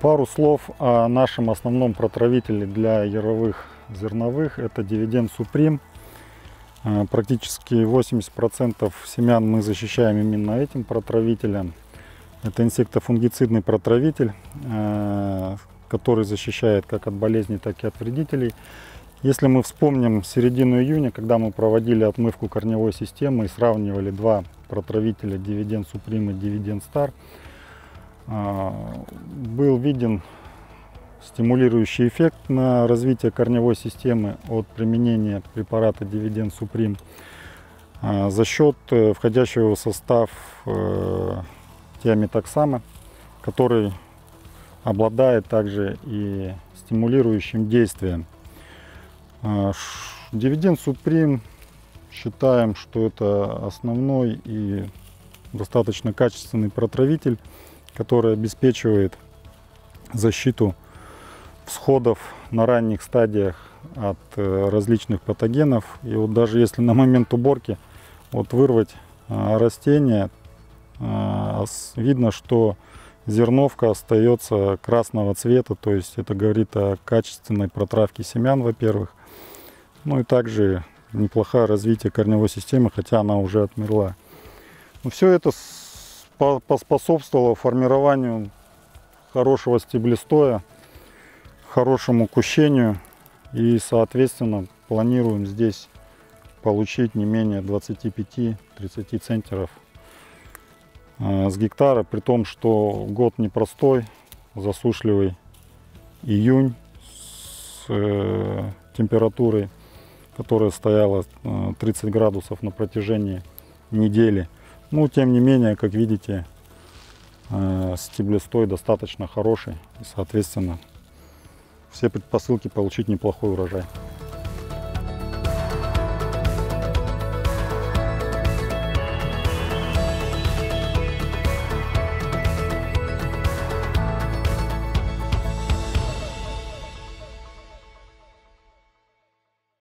Пару слов о нашем основном протравителе для яровых зерновых. Это дивиденд Supreme. Э, Практически 80% семян мы защищаем именно этим протравителем. Это инсектофунгицидный протравитель, э, который защищает как от болезней, так и от вредителей. Если мы вспомним середину июня, когда мы проводили отмывку корневой системы и сравнивали два протравителя Dividend Supreme и Dividend а, был виден стимулирующий эффект на развитие корневой системы от применения препарата Dividend Supreme а, за счет э, входящего в состав э, тиамитоксама, который обладает также и стимулирующим действием. А, Дивиденд Supreme считаем, что это основной и достаточно качественный протравитель, который обеспечивает защиту всходов на ранних стадиях от э, различных патогенов. И вот даже если на момент уборки вот вырвать а, растение, с- видно, что зерновка остается красного цвета, то есть это говорит о качественной протравке семян, во-первых. Ну и также неплохое развитие корневой системы, хотя она уже отмерла. Но все это поспособствовало формированию хорошего стеблестоя, хорошему кущению и, соответственно, планируем здесь получить не менее 25-30 центнеров э, с гектара, при том, что год непростой, засушливый июнь с э, температурой, которая стояла э, 30 градусов на протяжении недели. Ну, тем не менее, как видите, э, стеблестой достаточно хороший и, соответственно, все предпосылки получить неплохой урожай.